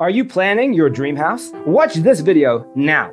Are you planning your dream house? Watch this video now.